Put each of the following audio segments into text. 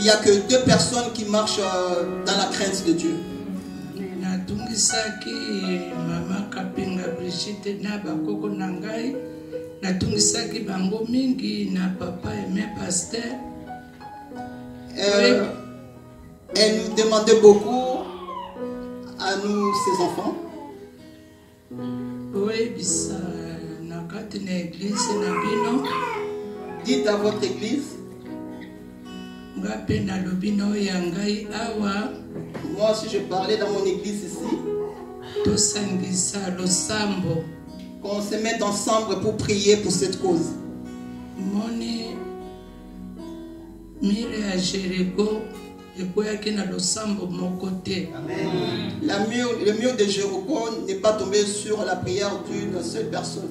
il n'y a que deux personnes qui marchent euh, dans la crainte de Dieu. Euh, elle nous demandait beaucoup à nous, ses enfants. Dites à votre église, moi si je parlais dans mon église ici, qu'on se mette ensemble pour prier pour cette cause. te. La mur- le mur de Jéricho n'est pas tombé sur la prière d'une seule personne.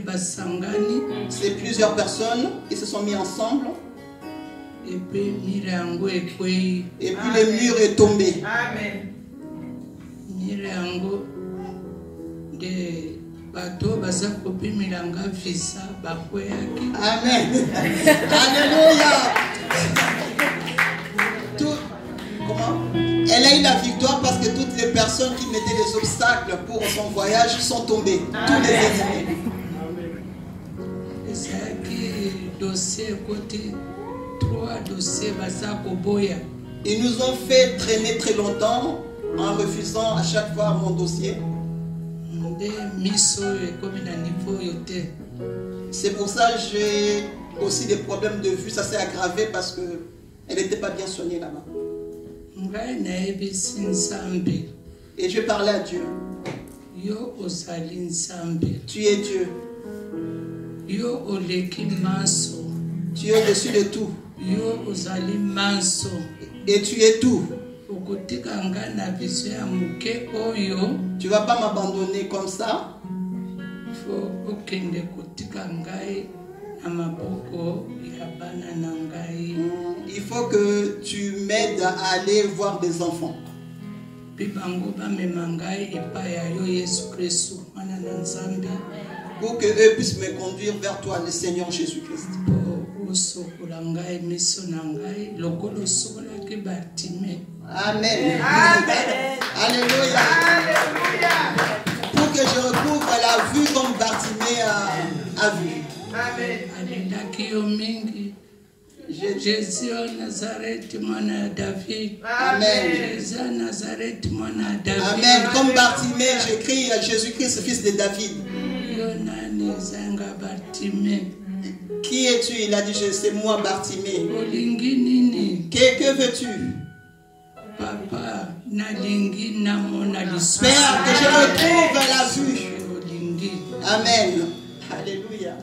Basangani C'est plusieurs personnes qui se sont mis ensemble et puis le mur est tombé. Amen. Amen. Alléluia. Tout- comment? Elle a eu la victoire que toutes les personnes qui mettaient des obstacles pour son voyage sont tombées. Tous les ennemis. dossier trois koboya Ils nous ont fait traîner très longtemps en refusant à chaque fois mon dossier. C'est pour ça que j'ai aussi des problèmes de vue. Ça s'est aggravé parce que elle n'était pas bien soignée là-bas. Et je parlais à Dieu. Tu es Dieu. yo oleki manso Tu es au-dessus de tout. yo ozali manso Et tu es tout. Tu vas pas m'abandonner comme ça. Faut que tu m'aides à aller voir des enfants. Pour que eux puissent me conduire vers toi, le Seigneur Jésus-Christ. Amen. Amen. Alléluia. Alléluia. Pour que je recouvre la vue comme Bartimée a, a vu. Amen. Jésus mwana ya david Amen. jésus mwana ya david Amen. Comme Bartimée, j'écris à Jésus-Christ, fils de David. Qui es-tu? Il a dit, c'est moi, Bartimée. Que, que veux-tu? Papa nalingi namona Père, que je retrouve la vue. Amen. Alléluia.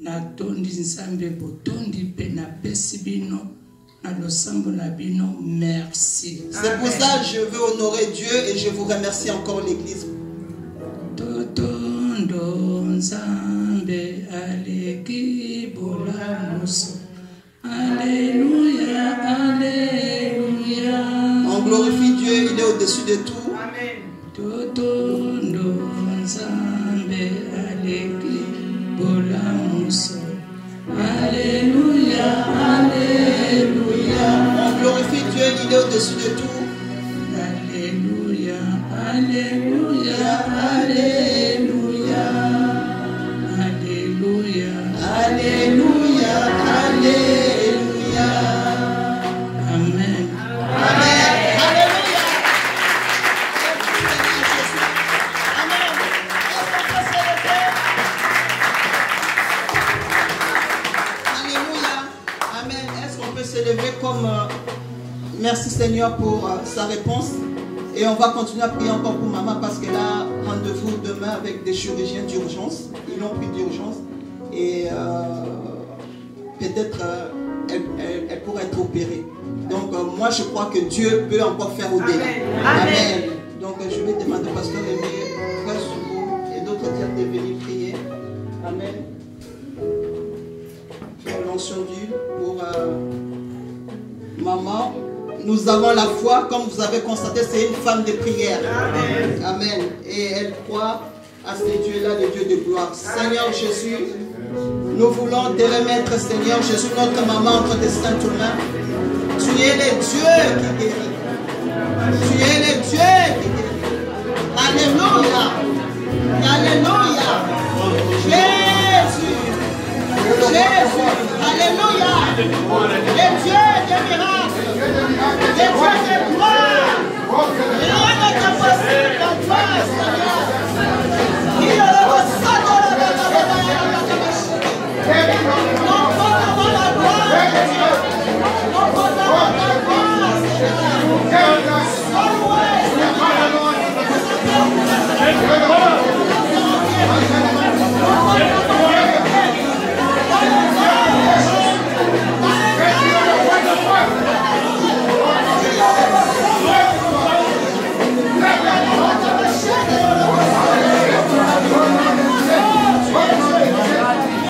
Natondi nzambe botondi mpe napesi bino na losambo na bino merci C'est pour ça que je veux honorer Dieu et je vous remercie encore l'Église. totondo nzambe aleki bolamuso aleluya aleluya On glorifie Dieu, il est au-dessus de tout. Amen. Aleluya aleluya On glorifie Dieu, il est au-dessus de tout. Alléluia, Alléluia, comme... euh, merci Seigneur pour euh, sa réponse. Et on va continuer à prier encore pour maman parce qu'elle a rendez-vous demain avec des chirurgiens d'urgence. Ils l'ont pris d'urgence. Et euh, peut-être elle, elle- elle pourrait être opérée. Donc moi je crois que Dieu peut encore faire au-delà. Amen. Amen. Donc je vais demander au pasteur Aimé, Soubou et d'autres diacres de venir prier. Amen. Pour l'onction d'huile, pour maman. Nous avons la foi, comme vous avez constaté, c'est une femme de prière. Amen. Amen. Et elle croit à ce Dieu-là, le Dieu de gloire. Seigneur Jésus, Nous voulons te remettre, Seigneur Jésus, notre maman entre tes saintes mains. Tu es le Dieu qui guérit. Tu es le Dieu qui guérit. Alléluia. Alléluia. Jésus.